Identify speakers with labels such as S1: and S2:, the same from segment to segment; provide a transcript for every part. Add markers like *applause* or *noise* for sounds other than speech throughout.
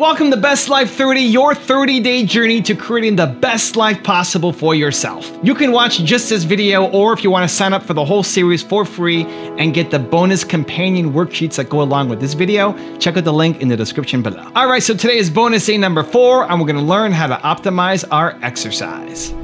S1: Welcome to Best Life 30, your 30 day journey to creating the best life possible for yourself. You can watch just this video, or if you want to sign up for the whole series for free and get the bonus companion worksheets that go along with this video, check out the link in the description below. All right, so today is bonus day number four, and we're going to learn how to optimize our exercise.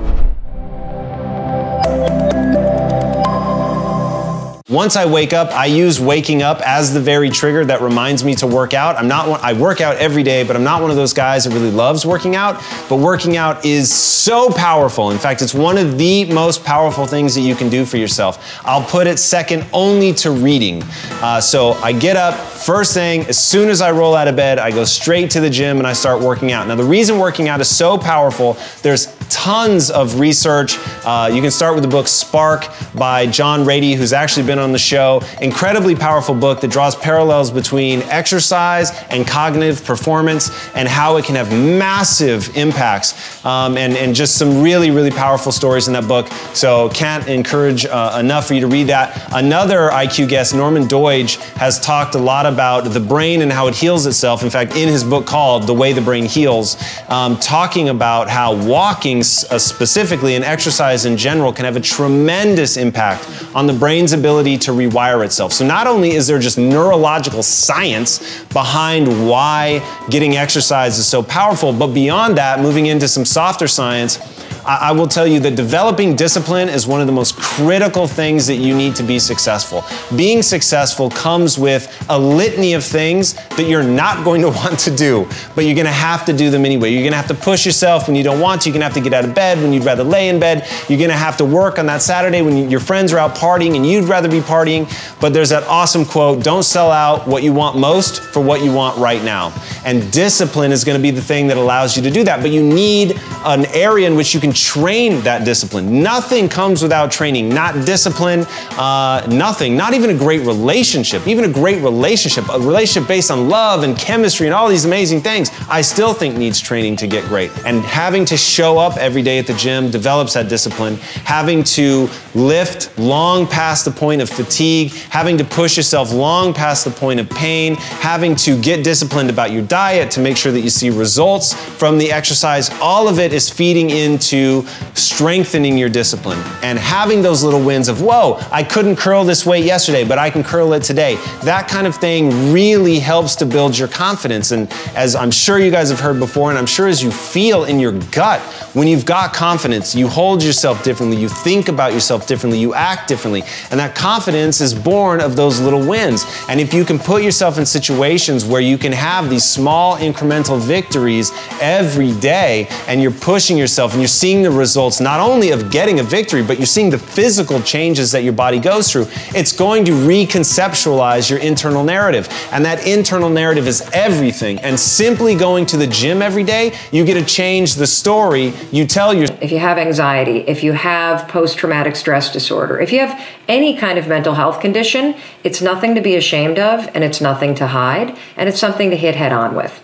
S2: Once I wake up, I use waking up as the very trigger that reminds me to work out. I'm not one, I work out every day, but I'm not one of those guys that really loves working out. But working out is so powerful. In fact, it's one of the most powerful things that you can do for yourself. I'll put it second only to reading. Uh, so I get up first thing, as soon as I roll out of bed, I go straight to the gym and I start working out. Now, the reason working out is so powerful, there's tons of research. Uh, you can start with the book Spark by John Ratey, who's actually been on the show. Incredibly powerful book that draws parallels between exercise and cognitive performance and how it can have massive impacts um, and, and just some really, really powerful stories in that book. So can't encourage uh, enough for you to read that. Another IQ guest, Norman Doidge, has talked a lot about the brain and how it heals itself. In fact, in his book called The Way the Brain Heals, um, talking about how walking uh, specifically and exercise in general can have a tremendous impact on the brain's ability to rewire itself. So not only is there just neurological science behind why getting exercise is so powerful, but beyond that, moving into some softer science, I, will tell you that developing discipline is one of the most critical things that you need to be successful. Being successful comes with a litany of things that you're not going to *laughs* want to do, but you're going to have to do them anyway. You're going to have to push yourself when you don't want to. You're going to have to get out of bed when you'd rather lay in bed. You're going to have to work on that Saturday when your friends are out partying and you'd rather be partying. But there's that awesome quote don't sell out what you want most for what you want right now. And discipline is going to be the thing that allows you to do that. But you need an area in which you can train that discipline. Nothing comes without training, not discipline, uh, nothing, not even a great relationship, even a great relationship, a relationship based on love and chemistry and all these amazing things, I still think needs training to get great. And having to show up every day at the gym develops that discipline. Having to lift long past the point of fatigue, having to push yourself long past the point of pain, having to get disciplined about your diet to make sure that you see results from the exercise, all of it is feeding into strengthening your discipline and having those little wins of, whoa, I couldn't curl this weight yesterday, but I can curl it today. That kind of thing really helps to build your confidence. And as I'm sure you guys have heard before, and I'm sure as you feel in your gut, when you've got confidence, you hold yourself differently, you think about yourself differently, you act differently. And that confidence is born of those little wins. And if you can put yourself in situations where you can have these small incremental victories every day and you're pushing yourself and you're seeing seeing the results not only of getting a victory, but you're seeing the physical changes that your body goes through. It's going to reconceptualize your internal narrative. And that internal narrative is everything. And simply going to the gym every day, you get to change the story you tell your.
S3: If you have anxiety, if you have post traumatic stress disorder, if you have any kind of mental health condition, it's nothing to be ashamed of and it's nothing to hide and it's something to hit head on with.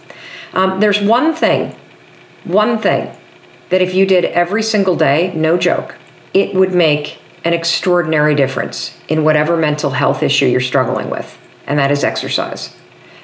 S3: Um, there's one thing, one thing that if you did every single day, no joke, it would make an extraordinary difference in whatever mental health issue you're struggling with, and that is exercise.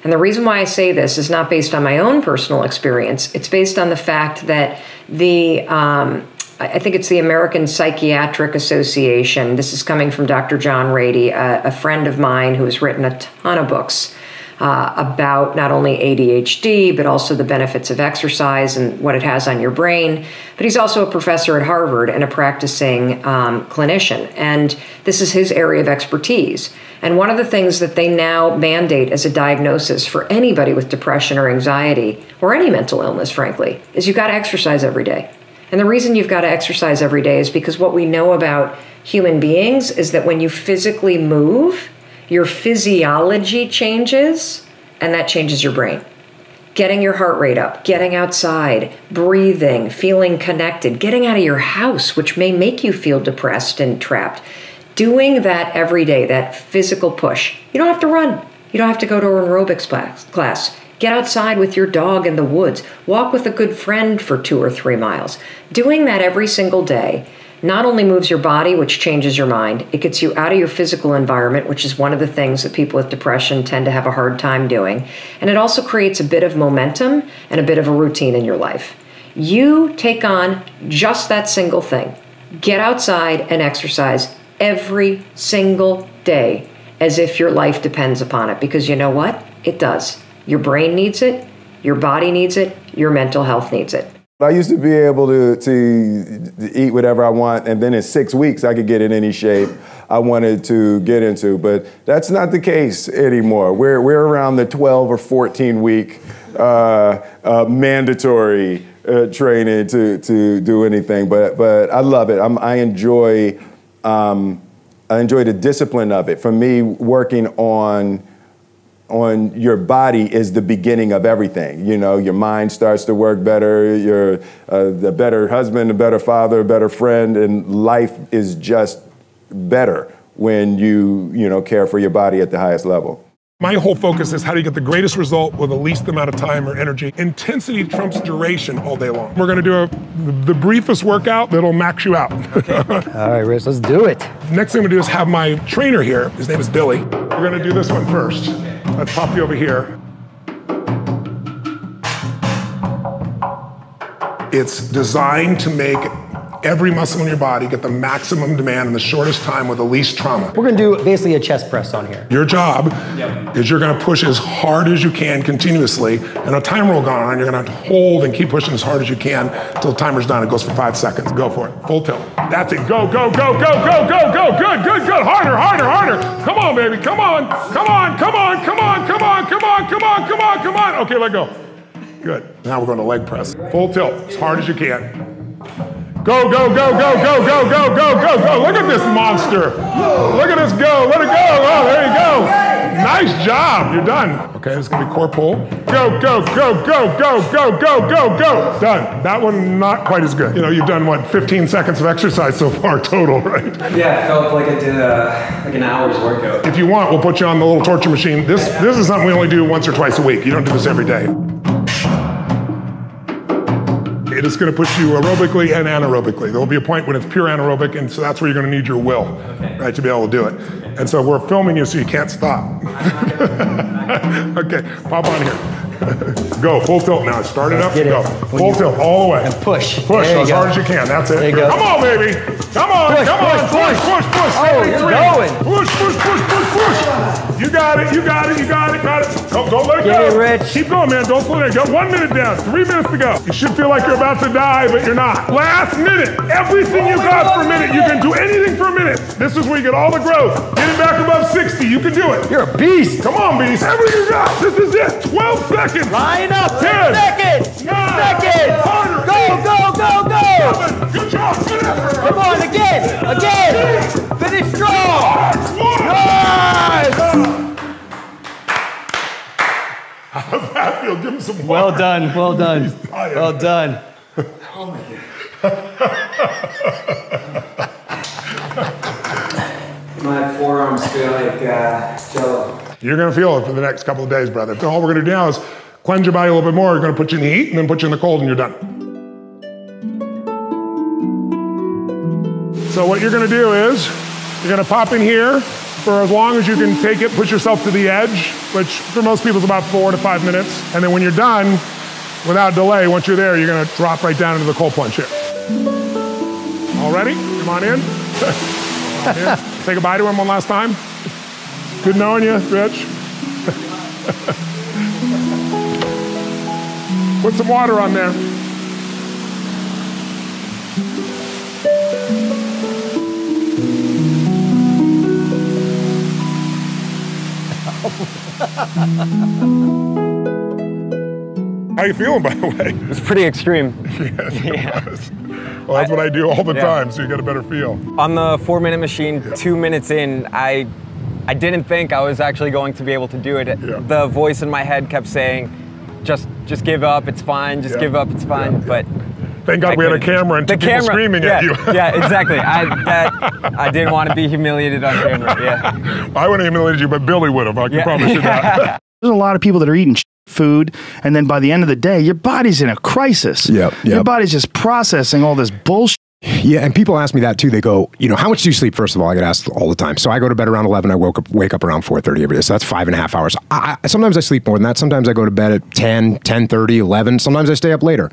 S3: And the reason why I say this is not based on my own personal experience, it's based on the fact that the um, I think it's the American Psychiatric Association. This is coming from Dr. John Ratey, a, a friend of mine who has written a ton of books uh, about not only ADHD, but also the benefits of exercise and what it has on your brain. But he's also a professor at Harvard and a practicing um, clinician. And this is his area of expertise. And one of the things that they now mandate as a diagnosis for anybody with depression or anxiety, or any mental illness, frankly, is you've got to exercise every day. And the reason you've got to exercise every day is because what we know about human beings is that when you physically move, your physiology changes, and that changes your brain. Getting your heart rate up, getting outside, breathing, feeling connected, getting out of your house, which may make you feel depressed and trapped. Doing that every day, that physical push. You don't have to run. You don't have to go to an aerobics class. Get outside with your dog in the woods. Walk with a good friend for two or three miles. Doing that every single day not only moves your body, which changes your mind, it gets you out of your physical environment, which is one of the things that people with depression tend to have a hard time doing. And it also creates a bit of momentum and a bit of a routine in your life. You take on just that single thing. Get outside and exercise every single day as if your life depends upon it. Because you know what? It does. Your brain needs it, your body needs it, your mental health needs it.
S4: I used to be able to, to, to eat whatever I want, and then in six weeks I could get in any shape I wanted to get into. But that's not the case anymore. We're, we're around the 12 or 14 week uh, uh, mandatory uh, training to, to do anything. But, but I love it. I'm, I enjoy. Um, I enjoy the discipline of it. For me, working on on your body is the beginning of everything. You know, your mind starts to work better. You're uh, better husband, a better father, a better friend, and life is just better when you you know care for your body at the highest level.
S5: My whole focus is how do you get the greatest result with the least amount of time or energy. Intensity trumps duration all day long. We're gonna do a, the briefest workout that'll max you out.
S6: Okay. *laughs* all right, Rich, let's do it.
S5: Next thing I'm gonna do is have my trainer here. His name is Billy. We're gonna do this one first. Let's pop you over here. It's designed to make every muscle in your body get the maximum demand in the shortest time with the least trauma.
S6: We're gonna do basically a chest press on here.
S5: Your job yep. is you're gonna push as hard as you can continuously, and a timer will go on, you're gonna have to hold and keep pushing as hard as you can until the timer's done. It goes for five seconds. Go for it. Full tilt. That's it. Go, go, go, go, go, go, go. Good, good, good. Harder, harder, harder. Come on, baby. Come on. Come on, come on, come on, come on, come on, come on, come on, come on. Okay, let go. Good. Now we're going to leg press. Full tilt, as hard as you can. Go, go, go, go, go, go, go, go, go, go. Look at this monster. Look at this go. Let it go. Oh, there you go. Nice job. You're done. Okay, this is going to be core pull. Go, go, go, go, go, go, go, go, go. Done. That one not quite as good. You know, you've done what, 15 seconds of exercise so far total, right?
S7: Yeah, it felt like I did a, like an hour's workout.
S5: If you want, we'll put you on the little torture machine. This, this is something we only do once or twice a week. You don't do this every day. It is going to push you aerobically and anaerobically. There will be a point when it's pure anaerobic, and so that's where you're going to need your will, okay. right, to be able to do it. And so we're filming you so you can't stop. *laughs* okay, pop on here. go, full tilt now. Start it up, go. Full tilt all the way.
S6: And push.
S5: Push as go. hard as you can. That's it. Come on, baby. Come on,
S6: push,
S5: come
S6: push,
S5: on.
S6: Push,
S5: push, push, push.
S6: Oh, you're going.
S5: Push, push, push, push, push. You got it, you got it, you got it, got it. Go, go, let it
S6: Get
S5: go.
S6: It, Rich.
S5: Keep going, man. Don't slow down. Got one minute down. Three minutes to go. You should feel like you're about to die, but you're not. Last minute. Everything you got for a minute. You can do anything for a minute. This is where you get all the growth. Get it back above 60. You can do it.
S6: You're a beast.
S5: Come on, beast. Everything you got. This is it. 12 seconds.
S6: Line up. 10 seconds. Nine, seconds.
S5: Harder.
S6: Go, go, go, go.
S5: Seven. Good job.
S6: Come on, again. Again. Finish strong. Nice.
S5: How's that feel? Give him some water.
S6: Well done. Well done. Well done.
S5: oh my
S7: God. my forearms feel like uh, jello.
S5: You're gonna feel it for the next couple of days, brother. All we're gonna do now is cleanse your body a little bit more. We're gonna put you in the heat and then put you in the cold, and you're done. So what you're gonna do is you're gonna pop in here for as long as you can take it, push yourself to the edge, which for most people is about four to five minutes. And then when you're done, without delay, once you're there, you're gonna drop right down into the cold plunge here. All ready? Come on in. *laughs* Say goodbye to him one last time. Good knowing you, Rich. *laughs* Put some water on there. *laughs* How you feeling, by the way?
S8: It's pretty extreme. *laughs*
S5: yes, it *laughs* yeah. was. Well, that's I, what I do all the yeah. time, so you get a better feel.
S8: On the four-minute machine, yeah. two minutes in, I, I didn't think I was actually going to be able to do it. Yeah. The voice in my head kept saying, "Just, just give up. It's fine. Just give up. It's fine." But
S5: Thank God I we had a camera and the two camera, people screaming
S8: yeah,
S5: at you.
S8: yeah, *laughs* exactly. I, that, I didn't want to be humiliated on camera. Yeah.
S5: I wouldn't have humiliated you, but Billy would have. I can yeah. promise you that. *laughs*
S9: There's a lot of people that are eating food, and then by the end of the day, your body's in a crisis.
S5: Yep, yep.
S9: Your body's just processing all this bullshit
S10: Yeah, and people ask me that too. They go, you know, how much do you sleep? First of all, I get asked all the time. So I go to bed around eleven. I woke up, wake up around four thirty every day. So that's five and a half hours. I, sometimes I sleep more than that. Sometimes I go to bed at 10, 10 11. Sometimes I stay up later.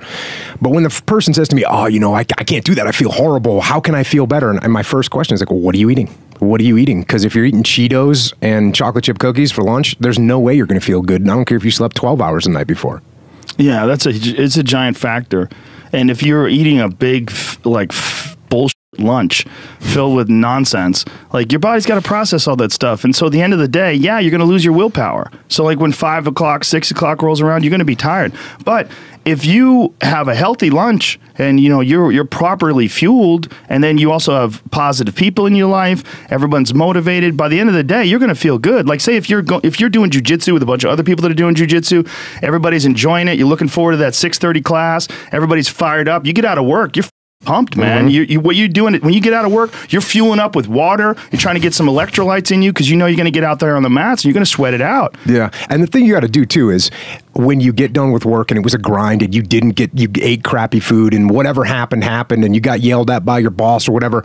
S10: But when the person says to me, "Oh, you know, I, I can't do that. I feel horrible. How can I feel better?" And, and my first question is like, "Well, what are you eating? What are you eating? Because if you're eating Cheetos and chocolate chip cookies for lunch, there's no way you're going to feel good. And I don't care if you slept twelve hours the night before."
S9: Yeah, that's a it's a giant factor. And if you're eating a big like bullshit lunch filled with nonsense, like your body's got to process all that stuff. And so at the end of the day, yeah, you're going to lose your willpower. So like when five o'clock, six o'clock rolls around, you're going to be tired. But if you have a healthy lunch and you know you're you're properly fueled and then you also have positive people in your life everyone's motivated by the end of the day you're going to feel good. Like say if you're go- if you're doing jujitsu with a bunch of other people that are doing jujitsu everybody's enjoying it you're looking forward to that 6:30 class everybody's fired up you get out of work you're pumped, man. Mm-hmm. You, you, what you doing when you get out of work? You're fueling up with water. You're trying to get some electrolytes in you because you know you're going to get out there on the mats and you're going to sweat it out.
S10: Yeah, and the thing you got to do too is when you get done with work and it was a grind and you didn't get you ate crappy food and whatever happened happened and you got yelled at by your boss or whatever,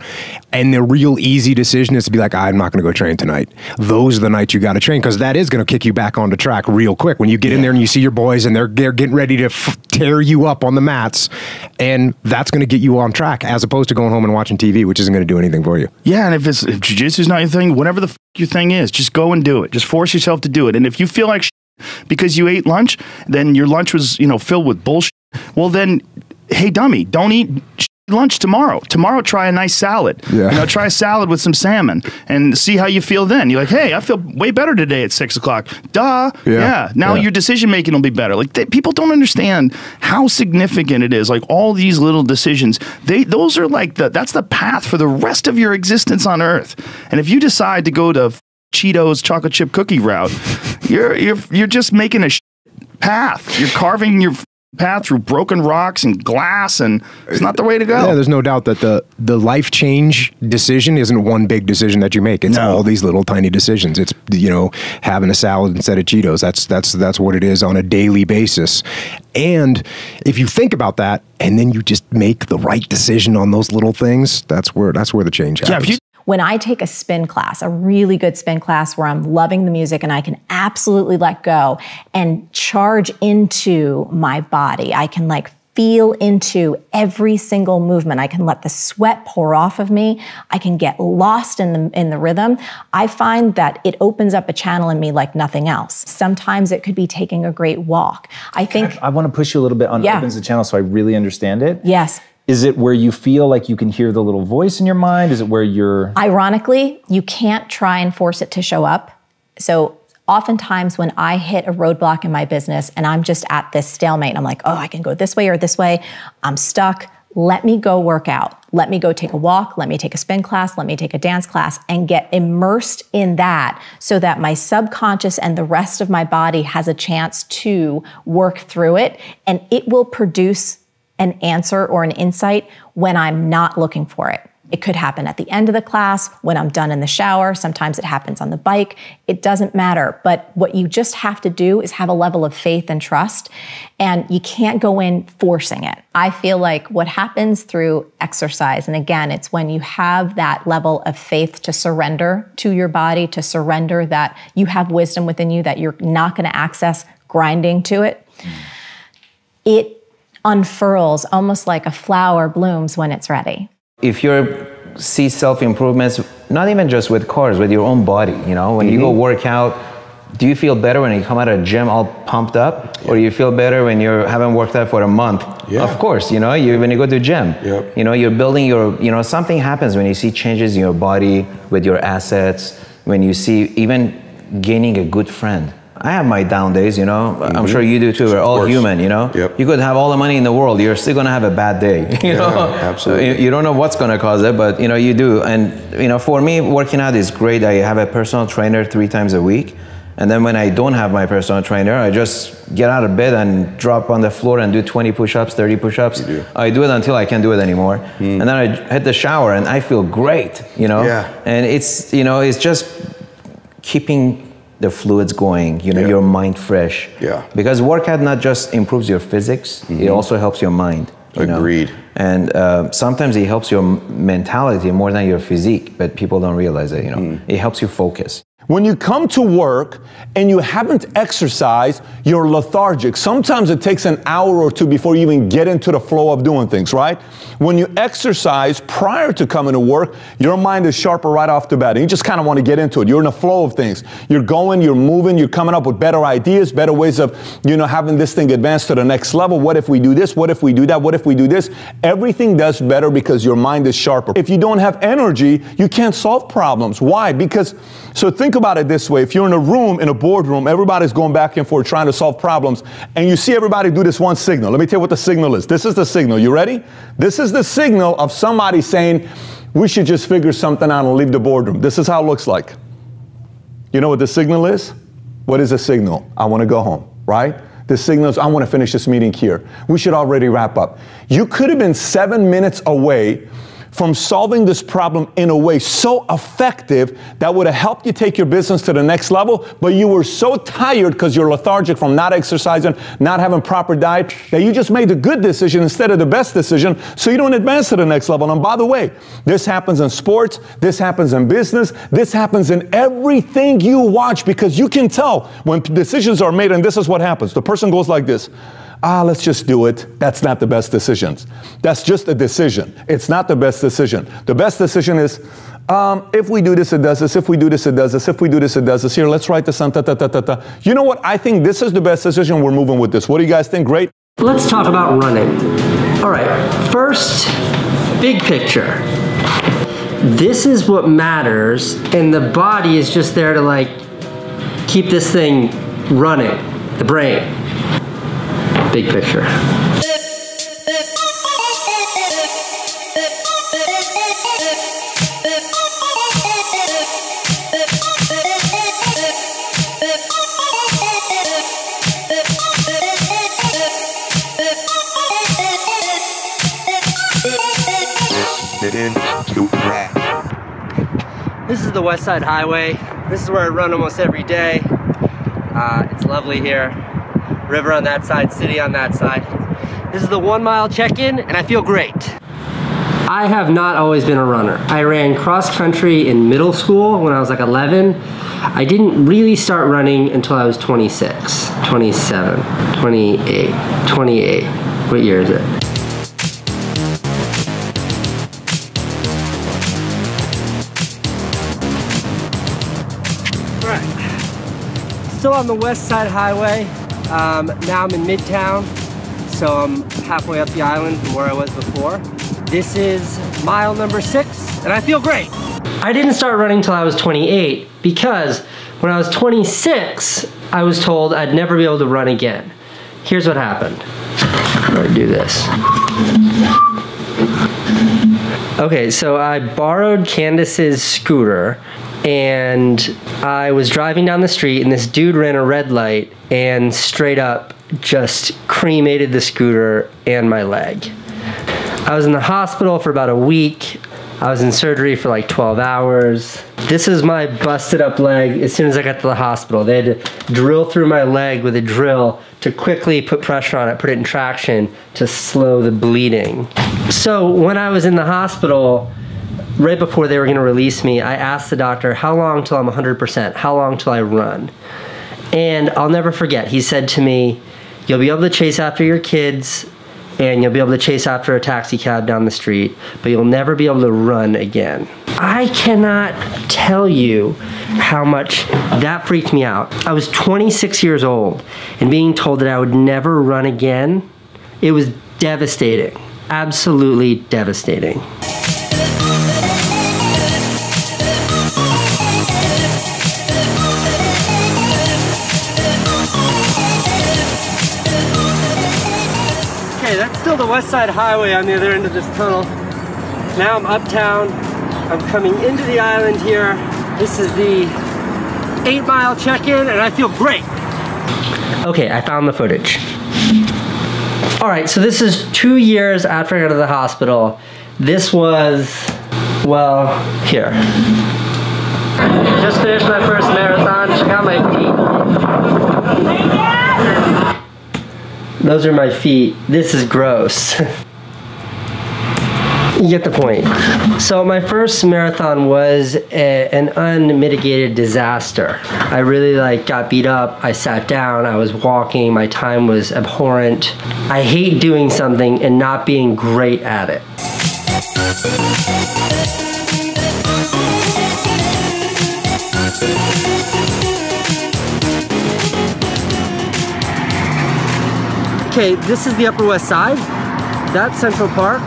S10: and the real easy decision is to be like, I'm not going to go train tonight. Those are the nights you got to train because that is going to kick you back onto track real quick when you get in there and you see your boys and they're they're getting ready to f- tear you up on the mats, and that's going to get you on track as opposed to going home and watching TV, which isn't going to do anything for you.
S9: Yeah, and if it's if jujitsu's not your thing, whatever the f- your thing is, just go and do it. Just force yourself to do it. And if you feel like sh- because you ate lunch, then your lunch was you know filled with bullshit. Well, then, hey, dummy, don't eat. sh- Lunch tomorrow. Tomorrow, try a nice salad.
S10: Yeah.
S9: You know, try a salad with some salmon and see how you feel then. You're like, hey, I feel way better today at six o'clock. Duh.
S10: Yeah.
S9: Yeah. Now
S10: Yeah.
S9: your decision making will be better. Like they, people don't understand how significant it is. Like all these little decisions, they those are like the that's the path for the rest of your existence on Earth. And if you decide to go to Cheetos chocolate chip cookie route, *laughs* you're you're you're just making a sh- path. You're carving your path through broken rocks and glass, and it's not the way to go.
S10: Yeah, there's no doubt that the the life change decision isn't one big decision that you make. It's
S9: No.
S10: all these little tiny decisions. It's you know having a salad instead of Cheetos. That's that's that's what it is on a daily basis. And if you think about that, and then you just make the right decision on those little things, that's where that's where the change
S9: yeah,
S10: happens.
S9: you
S11: when I take a spin class, a really good spin class where I'm loving the music and I can absolutely let go and charge into my body, I can like feel into every single movement. I can let the sweat pour off of me. I can get lost in the in the rhythm. I find that it opens up a channel in me like nothing else. Sometimes it could be taking a great walk. I think
S12: I want to push you a little bit on
S11: Yeah.
S12: opens the channel so I really understand it.
S11: yes.
S12: Is it where you feel like you can hear the little voice in your mind? Is it where you're
S11: Ironically, you can't try and force it to show up. So oftentimes when I hit a roadblock in my business and I'm just at this stalemate, and I'm like, oh, I can go this way or this way, I'm stuck. Let me go work out. Let me go take a walk. Let me take a spin class. Let me take a dance class and get immersed in that so that my subconscious and the rest of my body has a chance to work through it. And it will produce an answer or an insight when I'm not looking for it. It could happen at the end of the class, when I'm done in the shower. Sometimes it happens on the bike. It doesn't matter. But what you just have to do is have a level of faith and trust, and you can't go in forcing it. I feel like what happens through exercise, and again, it's when you have that level of faith to surrender to your body, to surrender that you have wisdom within you, that you're not going to access grinding to it. It unfurls almost like a flower blooms when it's ready.
S13: if you see self improvements, not even just with cars, with your own body, you know, when you go mm-hmm. work out, do you feel better when you come out of the gym all pumped up, or you feel better when you haven't worked out for a month?
S4: Yeah.
S13: Of course, you know, you when you go to the gym,
S4: Yep.
S13: you know, you're building your, you know, something happens when you see changes in your body with your assets, when you see even gaining a good friend. I have my down days, you know. I'm mm-hmm. sure you do too. We're all
S4: course.
S13: human, you know.
S4: Yep.
S13: You could have all the money in the world, you're still gonna have a bad day. *laughs* You
S4: Yeah,
S13: know,
S4: absolutely.
S13: You, you don't know what's gonna cause it, but you know you do. And you know, for me, working out is great. I have a personal trainer three times a week, and then when I don't have my personal trainer, I just get out of bed and drop on the floor and do 20 push-ups, 30 push-ups.
S4: do.
S13: I do it until I can't do it anymore, hmm. and then I hit the shower and I feel great. You know,
S4: Yeah.
S13: and it's you know it's just keeping the fluids going. You know,
S4: Yeah.
S13: your mind fresh.
S4: Yeah.
S13: Because workout not just improves your physics, it also helps your mind. you know?
S2: Agreed.
S13: And uh, sometimes it helps your mentality more than your physique, but people don't realize it. You know, it helps you focus.
S14: When you come to work and you haven't exercised, you're lethargic. Sometimes it takes an hour or two before you even get into the flow of doing things, right? When you exercise prior to coming to work, your mind is sharper right off the bat. And you just kind of want to get into it. You're in the flow of things. You're going, you're moving, you're coming up with better ideas, better ways of, you know, having this thing advance to the next level. What if we do this? What if we do that? What if we do this? Everything does better because your mind is sharper. If you don't have energy, you can't solve problems. Why? Because so think about it this way. If you're in a room, in a boardroom, everybody's going back and forth trying to solve problems, and you see everybody do this one signal. Let me tell you what the signal is. This is the signal. You ready? This is the signal of somebody saying, we should just figure something out and leave the boardroom. This is how it looks like. You know what the signal is? What is the signal? I want to go home, right? The signal is, I want to finish this meeting here. We should already wrap up. You could have been seven minutes away from solving this problem in a way so effective that would have helped you take your business to the next level, but you were so tired because you're lethargic from not exercising, not having proper diet, that you just made the good decision instead of the best decision, so you don't advance to the next level. And by the way, this happens in sports, this happens in business, this happens in everything you watch because you can tell when decisions are made, and this is what happens. The person goes like this ah, let's just do it. That's not the best decision. That's just a decision. It's not the best decision. The best decision is, um, if we do this, it does this. If we do this, it does this. If we do this, it does this. Here, let's write this on. Ta, ta, ta, ta, ta. You know what? I think this is the best decision. We're moving with this. What do you guys think? Great.
S15: Let's talk about running. All right, first, big picture. This is what matters, and the body is just there to like keep this thing running, the brain. Big picture. This is the West Side Highway. This is where I run almost every day. Uh, it's lovely here. River on that side, city on that side. This is the one mile check-in and I feel great. I have not always been a runner. I ran cross country in middle school when I was like 11. I didn't really start running until I was 26, 27, 28, 28. What year is it? Still on the West Side Highway. Um, now I'm in Midtown, so I'm halfway up the island from where I was before. This is mile number six, and I feel great. I didn't start running until I was 28 because when I was 26, I was told I'd never be able to run again. Here's what happened. Gonna do this. Okay, so I borrowed Candace's scooter and I was driving down the street and this dude ran a red light and straight up just cremated the scooter and my leg. I was in the hospital for about a week. I was in surgery for like 12 hours. This is my busted up leg as soon as I got to the hospital. They had to drill through my leg with a drill to quickly put pressure on it, put it in traction to slow the bleeding. So when I was in the hospital, right before they were to release me, I asked the doctor, How long till I'm 100%? How long till I run? And I'll never forget, he said to me, You'll be able to chase after your kids and you'll be able to chase after a taxi cab down the street, but you'll never be able to run again. I cannot tell you how much that freaked me out. I was 26 years old and being told that I would never run again, it was devastating. Absolutely devastating. Still the West Side Highway on the other end of this tunnel. Now I'm uptown. I'm coming into the island here. This is the eight mile check-in and I feel great. Okay, I found the footage. All right, so this is two years after I got out of the hospital. This was, well, here. Just finished my first marathon. Check out my feet. Those are my feet. This is gross. *laughs* You get the point. So my first marathon was a, an unmitigated disaster. I really like got beat up. I sat down. I was walking. My time was abhorrent. I hate doing something and not being great at it. Okay, this is the Upper West Side. That's Central Park.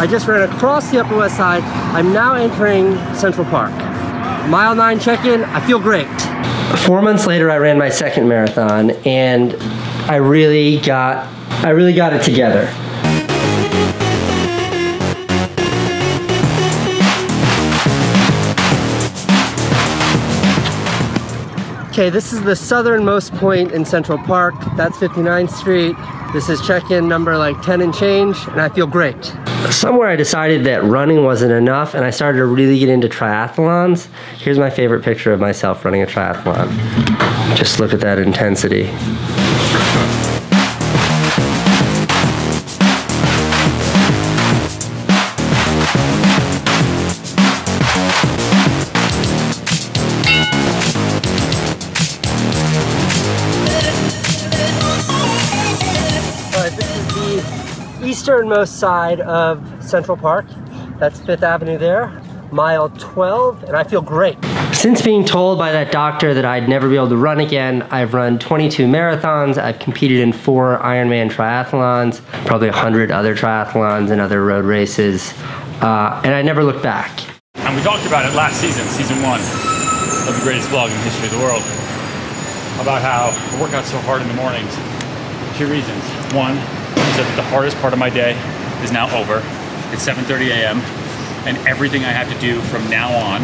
S15: I just ran across the Upper West Side. I'm now entering Central Park. Mile nine check-in, I feel great. Four months later, I ran my second marathon and I really got, I really got it together. Okay, this is the southernmost point in Central Park. That's 59th Street. This is check-in number like 10 and change, and I feel great. Somewhere I decided that running wasn't enough, and I started to really get into triathlons. Here's my favorite picture of myself running a triathlon. Just look at that intensity. Easternmost side of Central Park. That's Fifth Avenue there, mile 12, and I feel great. Since being told by that doctor that I'd never be able to run again, I've run 22 marathons, I've competed in four Ironman triathlons, probably 100 other triathlons and other road races, uh, and I never looked back.
S16: And we talked about it last season, season one of the greatest vlog in the history of the world, about how I work out so hard in the mornings. Two reasons. One that the hardest part of my day is now over. It's 7:30 a.m. and everything I have to do from now on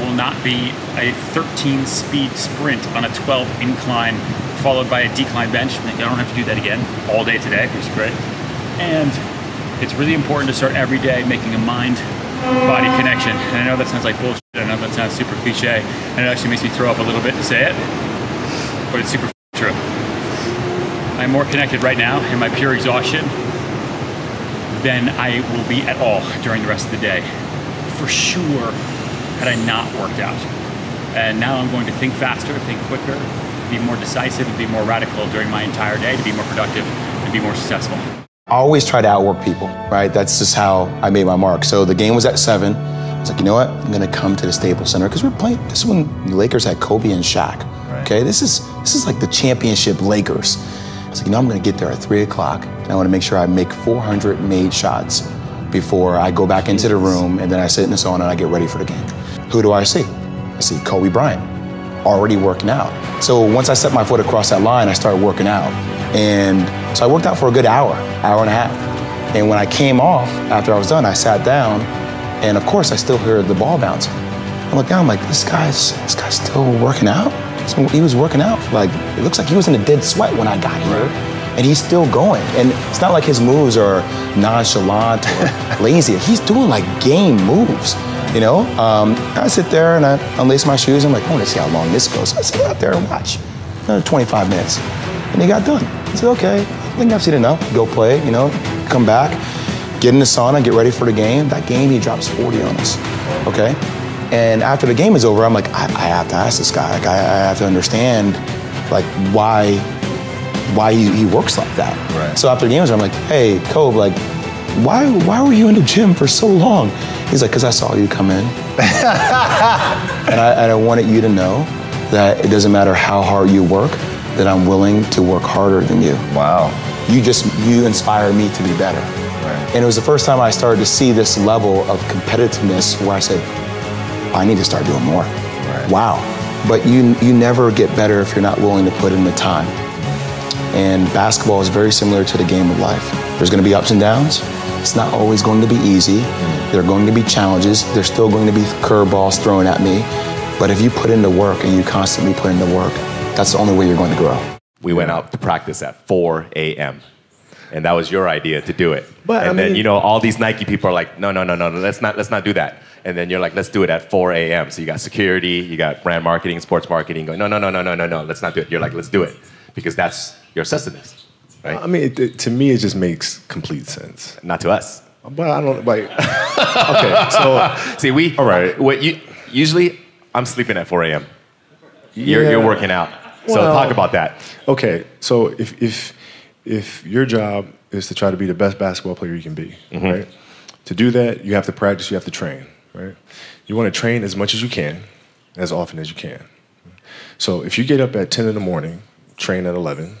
S16: will not be a 13 speed sprint on a 12 incline followed by a decline bench. I don't have to do that again all day today, which is great. And it's really important to start every day making a mind body connection. And I know that sounds like bullshit. I know that sounds super cliche. And it actually makes me throw up a little bit to say it. But it's super true. I'm more connected right now in my pure exhaustion than I will be at all during the rest of the day. For sure, had I not worked out. And now I'm going to think faster, think quicker, be more decisive, and be more radical during my entire day to be more productive and be more successful.
S17: I always try to outwork people, right? That's just how I made my mark. So the game was at seven. I was like, you know what? I'm gonna come to the Staples Center because we're playing. This is when the Lakers had Kobe and Shaq. Okay, this is this is like the championship Lakers. I was like, you know, I'm gonna get there at three o'clock, and I want to make sure I make 400 made shots before I go back into the room, and then I sit in the sauna and I get ready for the game. Who do I see? I see Kobe Bryant already working out. So once I set my foot across that line, I started working out. And so I worked out for a good hour, hour and a half. And when I came off, after I was done, I sat down, and of course I still heard the ball bouncing. I look down, I'm like, this guy's this guy's still working out? So He was working out. Like, it looks like he was in a dead sweat when I got here. And he's still going. And it's not like his moves are nonchalant or *laughs* lazy. He's doing like game moves. You know, um, I sit there and I unlace my shoes. I'm like, I want to see how long this goes. So I sit out there and watch. Another 25 minutes. And he got done. I said, okay, I think I've seen enough. Go play, you know, come back, get in the sauna, get ready for the game. That game, he drops 40 on us. Okay? And after the game is over, I'm like, I, I have to ask this guy. Like, I, I have to understand, like, why, why he, he works like that. Right. So after the game is over, I'm like, hey, Kobe, like, why, why were you in the gym for so long? He's like, because I saw you come in. *laughs* and, I, and I wanted you to know that it doesn't matter how hard you work, that I'm willing to work harder than you. Wow. You just, you inspire me to be better. Right. And it was the first time I started to see this level of competitiveness where I said, I need to start doing more. Wow. But you, you never get better if you're not willing to put in the time. And basketball is very similar to the game of life. There's going to be ups and downs. It's not always going to be easy. Mm-hmm. There are going to be challenges. There's still going to be curveballs thrown at me. But if you put in the work and you constantly put in the work, that's the only way you're going to grow.
S18: We went out to practice at 4 a.m. And that was your idea to do it.
S17: But,
S18: and
S17: I
S18: then you know all these Nike people are like, no, no, no, no, no, let's not, let's not do that. And then you're like, let's do it at 4 a.m. So you got security, you got brand marketing, sports marketing. Going, no, no, no, no, no, no, no, let's not do it. You're like, let's do it because that's your sustenance, right?
S19: I mean, it, it- to me, it just makes complete sense.
S18: Not to us.
S19: But I don't like. *laughs* okay, so *laughs*
S18: see, we all right. What you usually? I'm sleeping at 4 a.m. You're, you're working out. So
S19: Well,
S18: talk about that.
S19: Okay, so if if if your job is to try to be the best basketball player you can be,
S18: Mm-hmm.
S19: right? To do that, you have to practice. You have to train, right? You want to train as much as you can, as often as you can. So if you get up at 10 in the morning, train at 11,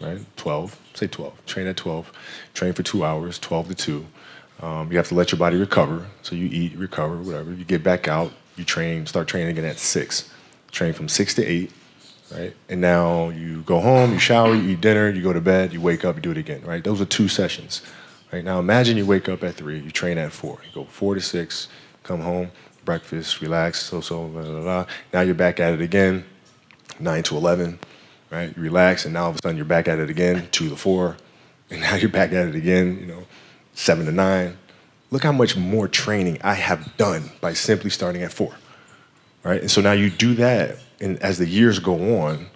S19: right? 12, say 12. Train at 12. Train for two hours, 12 to 2. Um, you have to let your body recover. So you eat, recover, whatever. You get back out, you train, start training again at 6. Train from 6 to 8, right? And now you go home, you shower, you eat dinner, you go to bed, you wake up, you do it again, right? Those are two sessions, right? Now imagine you wake up at 3, you train at 4. You go 4 to 6, come home, breakfast, relax, so, so, blah, blah, blah. Now you're back at it again, 9 to 11, right? You relax, and now all of a sudden you're back at it again, 2 to 4, and *laughs* now you're back at it again, you know, 7 to 9. Look how much more training I have done by simply starting at 4, right? And so now you do that, and as the years go on,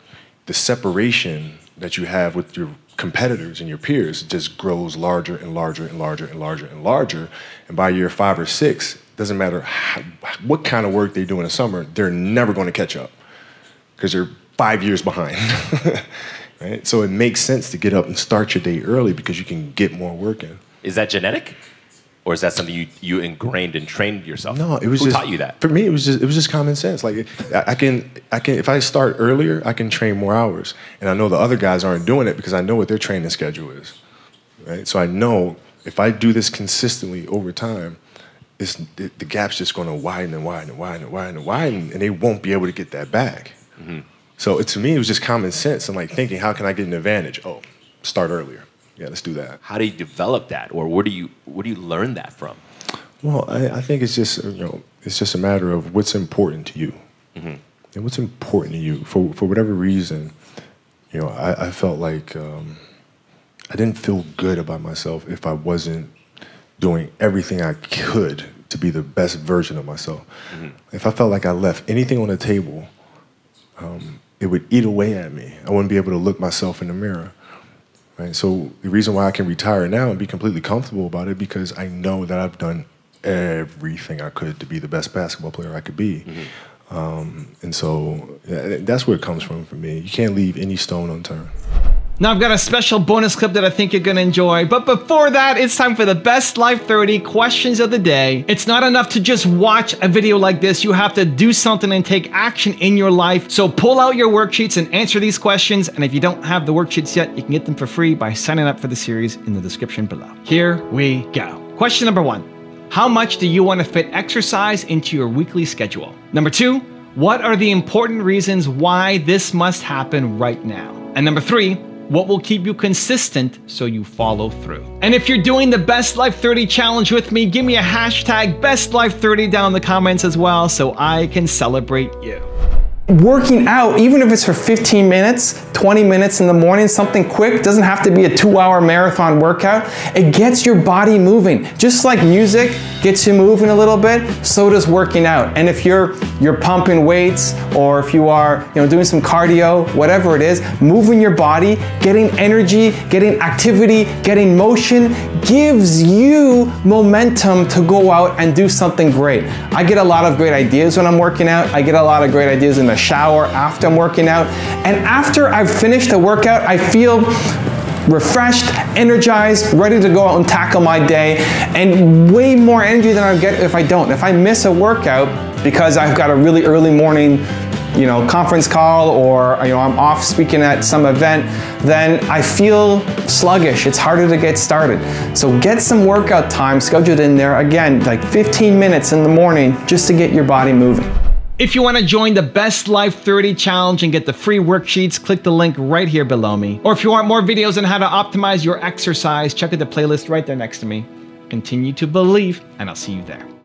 S19: the separation that you have with your competitors and your peers just grows larger and larger and larger and larger and larger. And by year five or six, doesn't matter how, what kind of work they do in the summer, they're never going to catch up because they're five years behind. *laughs* right? So it makes sense to get up and start your day early because you can get more work in.
S18: Is that genetic? Or is that something you, you ingrained and trained yourself?
S19: No, it was
S18: Who
S19: just
S18: taught you that?
S19: For me, it was just it was just common sense. Like I, I can I can if I start earlier, I can train more hours, and I know the other guys aren't doing it because I know what their training schedule is, right? So I know if I do this consistently over time, it's, the, the gap's just going to widen and widen and widen and widen and widen, and they won't be able to get that back.
S18: Mm-hmm.
S19: So it, to me, it was just common sense and like thinking, how can I get an advantage? Oh, start earlier. Yeah, let's do that.
S18: How do you develop that, or where do you where do you learn that from?
S19: Well, I, I think it's just you know it's just a matter of what's important to you,
S18: Mm-hmm.
S19: and what's important to you for for whatever reason. You know, I, I felt like um, I didn't feel good about myself if I wasn't doing everything I could to be the best version of myself.
S18: Mm-hmm.
S19: If I felt like I left anything on the table, um, it would eat away at me. I wouldn't be able to look myself in the mirror. Right? So the reason why I can retire now and be completely comfortable about it because I know that I've done everything I could to be the best basketball player I could be. Um, and so yeah, that's where it comes from for me. You can't leave any stone unturned.
S1: Now I've got a special bonus clip that I think you're gonna enjoy, but before that, it's time for the best Life 30 questions of the day. It's not enough to just watch a video like this, you have to do something and take action in your life. So pull out your worksheets and answer these questions, and if you don't have the worksheets yet, you can get them for free by signing up for the series in the description below. Here we go. Question number one. How much do you want to fit exercise into your weekly schedule? Number two, what are the important reasons why this must happen right now? And number three, what will keep you consistent so you follow through? And if you're doing the Best Life 30 challenge with me, give me a hashtag Best Life 30 down in the comments as well so I can celebrate you.
S20: Working out, even if it's for 15 minutes, 20 minutes in the morning, something quick, doesn't have to be a two hour marathon workout. It gets your body moving. Just like music gets you moving a little bit, so does working out. And if you're you're pumping weights or if you are, you know, doing some cardio, whatever it is, moving your body, getting energy, getting activity, getting motion gives you momentum to go out and do something great. I get a lot of great ideas when I'm working out. I get a lot of great ideas in the shower after I'm working out. And after I've finished the workout, I feel refreshed, energized, ready to go out and tackle my day, and way more energy than I get if I don't. If I miss a workout because I've got a really early morning you know, conference call or you know, I'm off speaking at some event, then I feel sluggish. It's harder to get started. So get some workout time scheduled in there. Again, like 15 minutes in the morning just to get your body moving.
S1: If you want to join the Best Life 30 challenge and get the free worksheets, click the link right here below me. Or if you want more videos on how to optimize your exercise, check out the playlist right there next to me. Continue to believe, and I'll see you there.